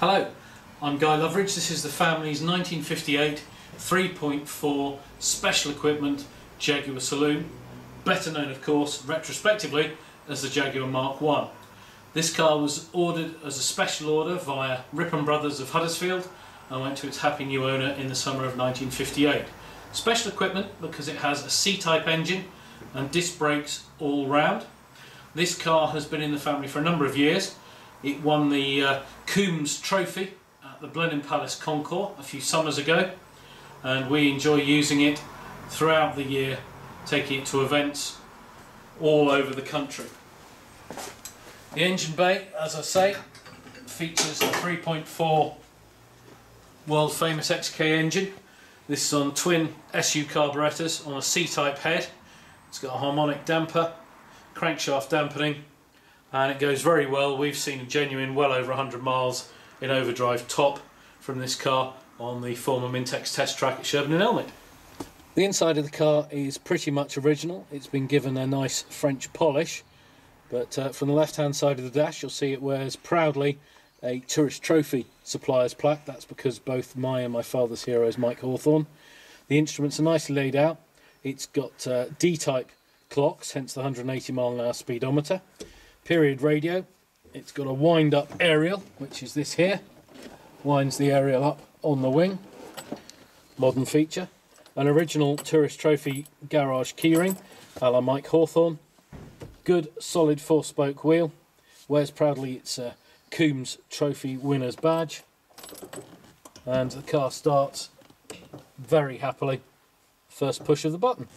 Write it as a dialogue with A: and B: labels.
A: Hello, I'm Guy Loveridge. This is the family's 1958 3.4 special equipment Jaguar Saloon, better known of course retrospectively as the Jaguar Mark 1. This car was ordered as a special order via Rippon Brothers of Huddersfield and went to its happy new owner in the summer of 1958. Special equipment because it has a C-type engine and disc brakes all round. This car has been in the family for a number of years. It won the uh, Coombs Trophy at the Blenheim Palace Concours a few summers ago and we enjoy using it throughout the year, taking it to events all over the country. The engine bay, as I say, features the 3.4 world famous XK engine. This is on twin SU carburetors on a C-type head. It's got a harmonic damper, crankshaft dampening, and it goes very well. We've seen a genuine well over 100 miles in overdrive top from this car on the former Mintex test track at Sherburn in Elmet. The inside of the car is pretty much original. It's been given a nice French polish but uh, from the left hand side of the dash you'll see it wears proudly a Tourist Trophy supplier's plaque. That's because both my and my father's hero is Mike Hawthorn. The instruments are nicely laid out. It's got uh, D-type clocks, hence the 180 mile an hour speedometer. Period radio. It's got a wind up aerial, which is this here. Winds the aerial up on the wing. Modern feature. An original Tourist Trophy garage keyring, a la Mike Hawthorn good solid four spoke wheel wears proudly its uh, Coombs Trophy winner's badge and the car starts very happily first push of the button